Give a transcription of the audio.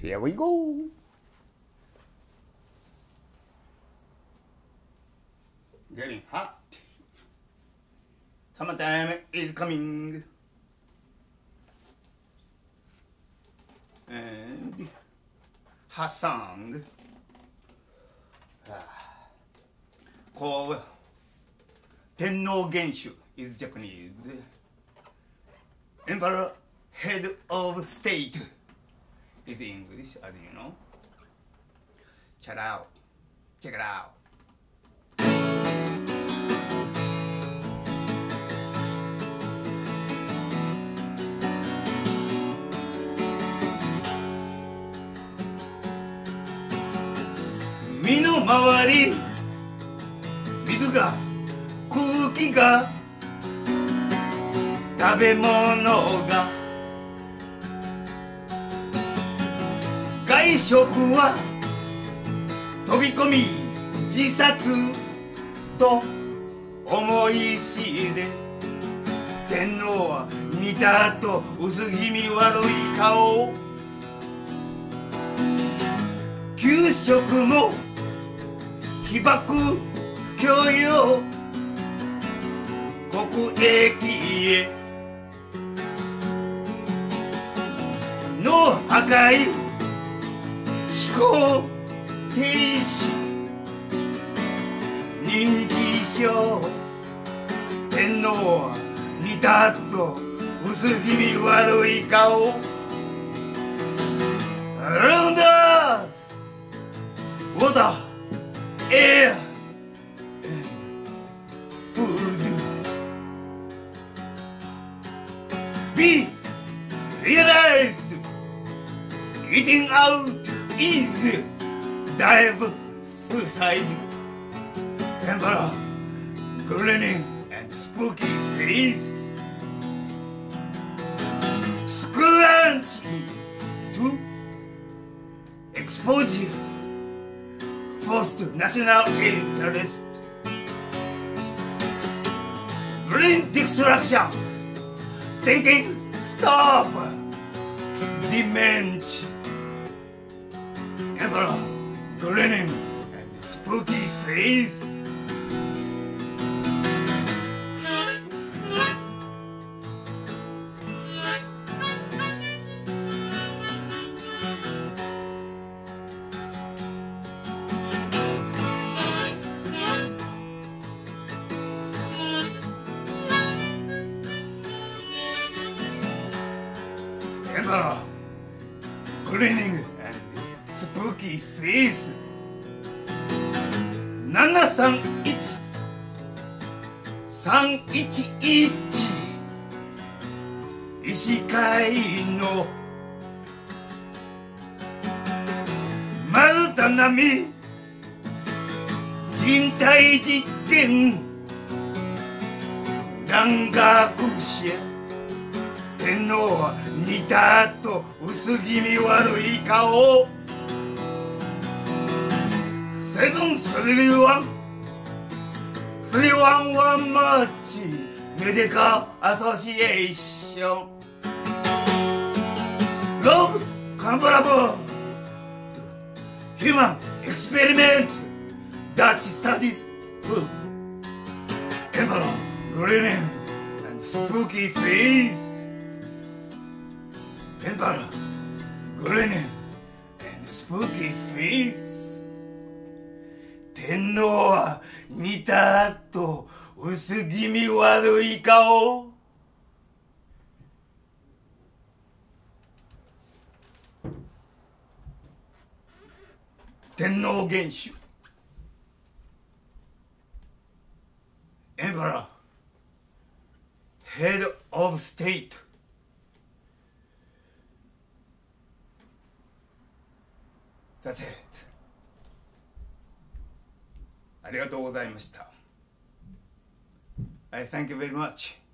Here we go. Getting hot. Summertime is coming. And hot song. Ah. Called Tenno Genshu is Japanese. Emperor, head of state is English, as you know. Check it out. Check it out. 身の回り水が空気が食べ物が外食は飛び込み自殺と思い知れ天皇は見た後薄気味悪い顔給食も被爆教養。国益へ。の破壊。行停止症天皇は見たと薄気味悪い顔ルンダースウォーターエアフードビーリアライズ Eating out. Is dive suicide. Emperor grinning and spooky face. Scrunching to exposure forced national interest. Brain destruction. Thinking stop. Dementia emperor grinning and spooky face? Emperor grinning and spooky face 731 311医師会の。丸太並。み人体実験。蘭学者天皇は似た後薄気味悪い顔。seven three one three one one March Medical Association. Log comparable human experiment that studies boom. Emerald and spooky face. Emperor grinning and spooky face. 天皇は見たと薄気味悪い顔。天皇元首。エンバラ。ヘッド・オブ・ステイト That's it. ありがとうございました。I thank you very much.